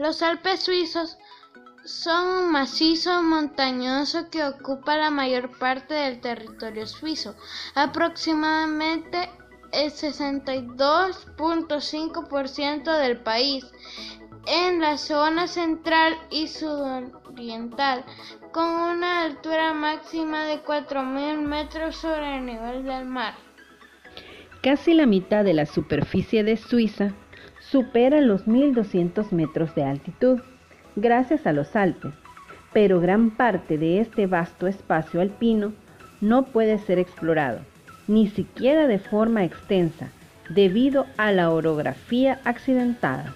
Los Alpes suizos son un macizo montañoso que ocupa la mayor parte del territorio suizo, aproximadamente el 62.5% del país, en la zona central y sudoriental, con una altura máxima de 4.000 metros sobre el nivel del mar. Casi la mitad de la superficie de Suiza supera los 1.200 metros de altitud, gracias a los Alpes, pero gran parte de este vasto espacio alpino no puede ser explorado, ni siquiera de forma extensa, debido a la orografía accidentada.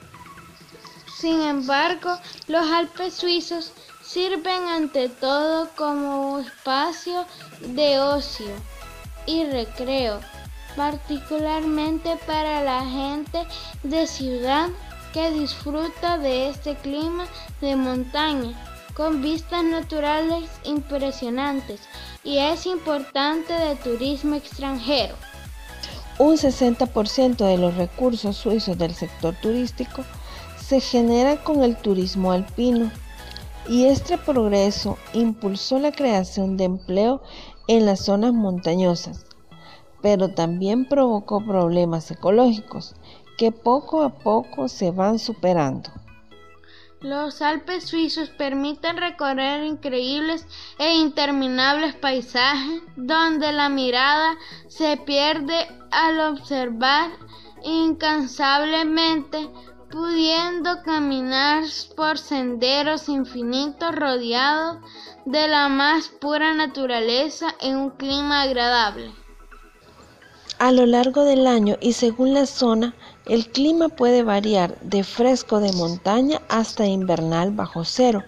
Sin embargo, los Alpes suizos sirven ante todo como espacio de ocio y recreo, particularmente para la gente de ciudad que disfruta de este clima de montaña con vistas naturales impresionantes y es importante de turismo extranjero. Un 60% de los recursos suizos del sector turístico se genera con el turismo alpino y este progreso impulsó la creación de empleo en las zonas montañosas, pero también provocó problemas ecológicos que poco a poco se van superando. Los Alpes suizos permiten recorrer increíbles e interminables paisajes donde la mirada se pierde al observar incansablemente pudiendo caminar por senderos infinitos rodeados de la más pura naturaleza en un clima agradable. A lo largo del año y según la zona, el clima puede variar de fresco de montaña hasta invernal bajo cero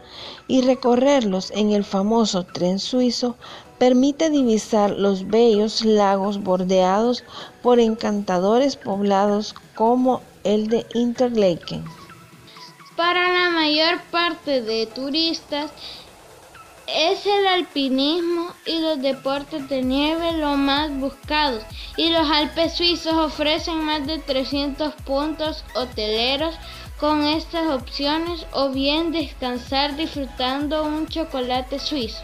y recorrerlos en el famoso tren suizo permite divisar los bellos lagos bordeados por encantadores poblados como el de Interlaken. Para la mayor parte de turistas es el alpinismo y los deportes de nieve lo más buscados y los Alpes suizos ofrecen más de 300 puntos hoteleros con estas opciones o bien descansar disfrutando un chocolate suizo.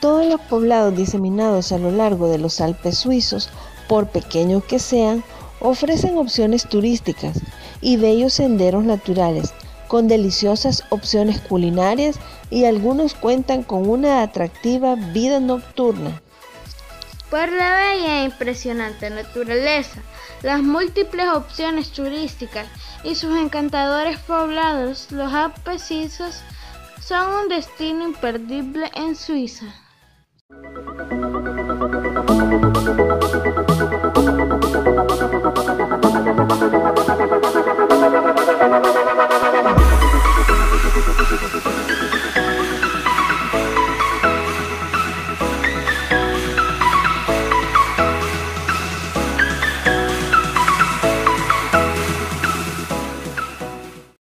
Todos los poblados diseminados a lo largo de los Alpes suizos, por pequeños que sean, ofrecen opciones turísticas y bellos senderos naturales, con deliciosas opciones culinarias y algunos cuentan con una atractiva vida nocturna. Por la bella e impresionante naturaleza, las múltiples opciones turísticas y sus encantadores poblados, los Alpes suizos son un destino imperdible en Suiza.